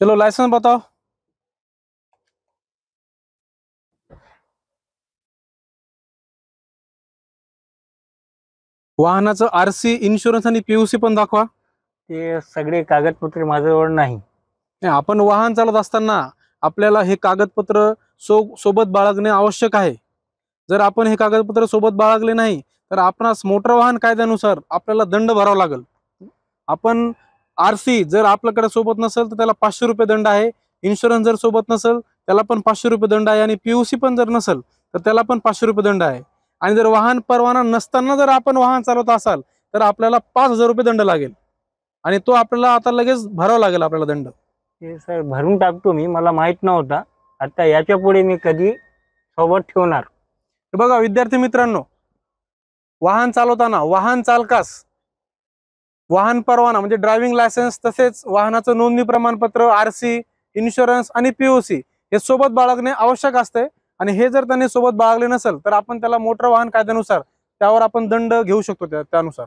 चलो लाइसेंस बताओ। वाहनाचं आरसी इन्शुरन्स आणि पीयूसी पण दाखवा। ते सगळे कागदपत्रे माझ्याजवळ नाही। नाही, आपण वाहन चालत असताना आपल्याला हे कागदपत्र सो सोबत बाळगणे आवश्यक आहे। जर आपण हे कागदपत्र सोबत बाळगले नाही तर आपणास मोटर वाहन कायद्यानुसार आपल्याला दंड भरावा लागेल। आपण आरसी जर आपल्याकडे सोबत नसेल तर त्याला पाचशे रुपये दंड आहे. इन्शुरन्स जर सोबत नसेल त्याला पण पाचशे रुपये दंड आहे. आणि पीयूसी पण जर नसेल तर त्याला पण पाचशे रुपये दंड आहे. आणि जर वाहन परवाना नसताना जर आपण वाहन चालवत असाल तर आपल्याला पाच हजार रुपये दंड लागेल. आणि तो आपल्याला आता लगेच भरावा लागेल आपल्याला दंड. ते सर भरून टाकतो मी. मला माहीत नव्हता. आता याच्यापुढे मी कधी सोबत ठेवणार? हे बघा विद्यार्थी मित्रांनो वाहन चालवताना वाहन चालकास वाहन परवाना म्हणजे ड्रायव्हिंग लायसन्स तसेच वाहनाचं नोंदणी प्रमाणपत्र आरसी इन्शुरन्स आणि पीओसी हे सोबत बाळगणे आवश्यक असते. आणि हे जर त्यांनी सोबत बाळगले नसेल तर आपण त्याला मोटर वाहन कायद्यानुसार त्यावर आपण दंड घेऊ शकतो त्या- त्यानुसार.